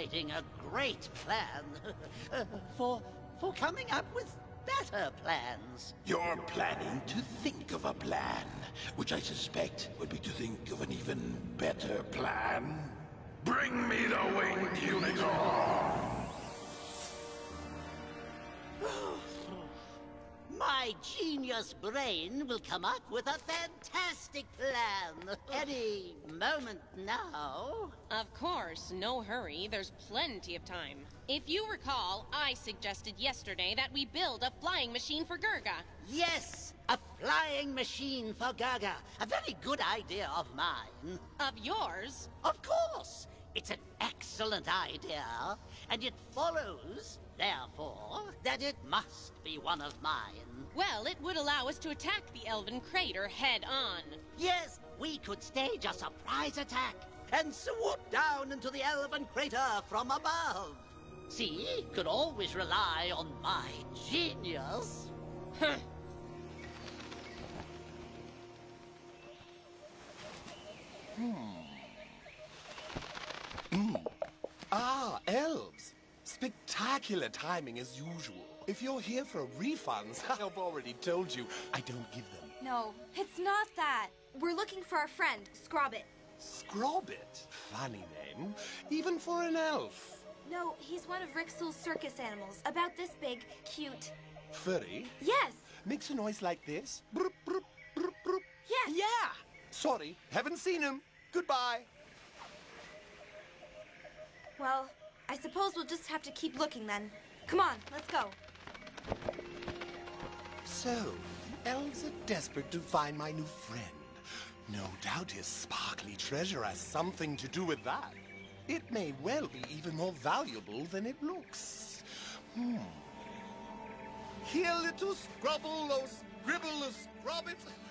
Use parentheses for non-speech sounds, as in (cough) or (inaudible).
contemplating a great plan (laughs) for for coming up with better plans. You're planning to think of a plan, which I suspect would be to think of an even better plan. Bring me the winged unicorn! My genius brain will come up with a fantastic plan. Any moment now. Of course, no hurry. There's plenty of time. If you recall, I suggested yesterday that we build a flying machine for Gurga. Yes, a flying machine for Gaga. A very good idea of mine. Of yours? Of course. It's an excellent idea, and it follows, therefore, that it must be one of mine. Well, it would allow us to attack the Elven crater head on. Yes, we could stage a surprise attack and swoop down into the Elven crater from above. See, could always rely on my genius. Huh. Hmm. Hmm. Spectacular timing as usual. If you're here for refunds, (laughs) I've already told you, I don't give them. No, it's not that. We're looking for our friend, Scrobbit. Scrobbit? Funny name. Even for an elf. No, he's one of Rixel's circus animals, about this big, cute. Furry? Yes, Makes a noise like this. Broop, broop, broop. yes. Yeah! Sorry, haven't seen him. Goodbye. Well, I suppose we'll just have to keep looking then. Come on, let's go. So, elves are desperate to find my new friend. No doubt his sparkly treasure has something to do with that. It may well be even more valuable than it looks. Hmm. Here, little scrubble, oh, scribble, oh, scrub it.